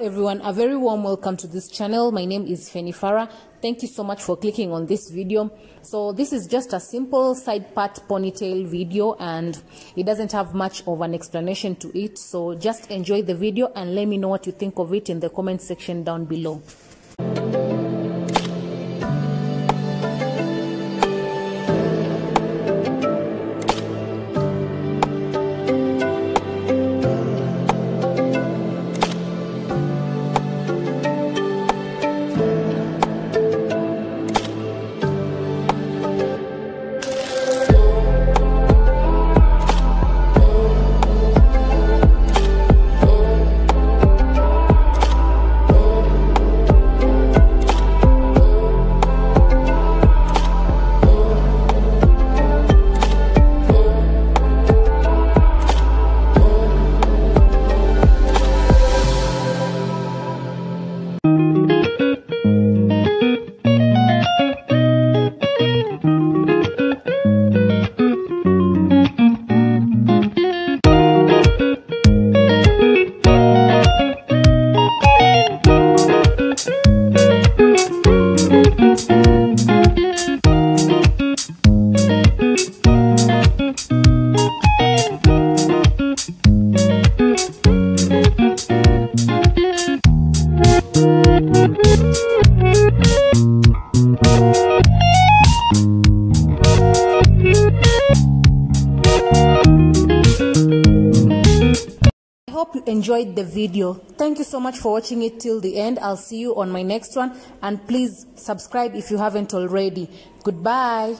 everyone, a very warm welcome to this channel. My name is Fanny Farrah. Thank you so much for clicking on this video. So this is just a simple side part ponytail video and it doesn't have much of an explanation to it. So just enjoy the video and let me know what you think of it in the comment section down below. Hope you enjoyed the video. Thank you so much for watching it till the end. I'll see you on my next one. And please subscribe if you haven't already. Goodbye.